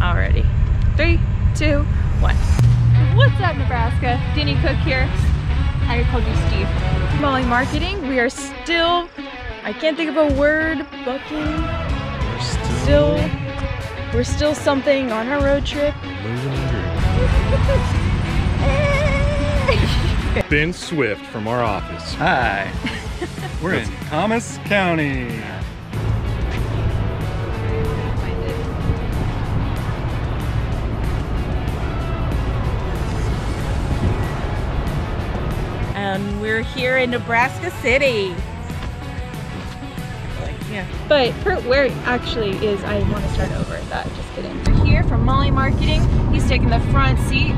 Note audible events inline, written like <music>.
already. Three, two, one. What's up, Nebraska? Denny Cook here. I called you Steve. Maly Marketing, we are still, I can't think of a word, bucking. We're still, still we're still something on our road trip. <laughs> ben Swift from our office. Hi. We're in Thomas County. And we're here in Nebraska City. Yeah. But where it actually is, I want to start over that. Just kidding. We're here from Maly Marketing. He's taking the front seat.